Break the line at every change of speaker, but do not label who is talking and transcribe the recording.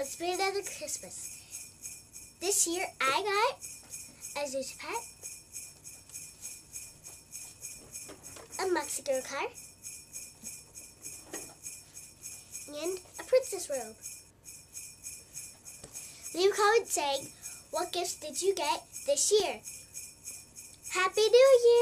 it's been another Christmas. This year I got a Zhu Zhu pet, a Mexico car, and a princess robe. Leave a comment saying, what gifts did you get this year? Happy New Year!